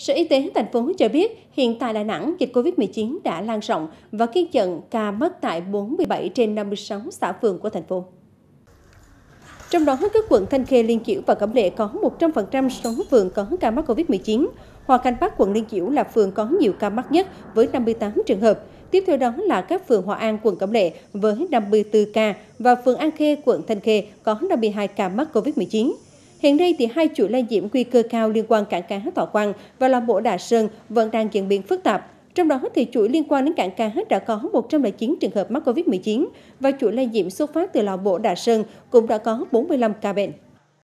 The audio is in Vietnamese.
Sở Y tế thành phố cho biết, hiện tại Đà Nẵng, dịch COVID-19 đã lan rộng và ghi nhận ca mắc tại 47 trên 56 xã phường của thành phố. Trong đó, các quận Thanh Khê, Liên Chiểu và Cẩm Lệ có 100% số phường có ca mắc COVID-19. Hòa Khánh Bắc, quận Liên Chiểu là phường có nhiều ca mắc nhất với 58 trường hợp. Tiếp theo đó là các phường Hòa An, quận Cẩm Lệ với 54 ca và phường An Khê, quận Thanh Khê có 52 ca mắc COVID-19. Hiện nay thì hai chuỗi lây nhiễm nguy cơ cao liên quan cảng cá Thọ Quang và lò mổ Đà Sơn vẫn đang diễn biến phức tạp. Trong đó thì chuỗi liên quan đến cảng cá đã có 109 trường hợp mắc COVID-19 và chuỗi lây nhiễm xuất phát từ lò mổ Đà Sơn cũng đã có 45 ca bệnh.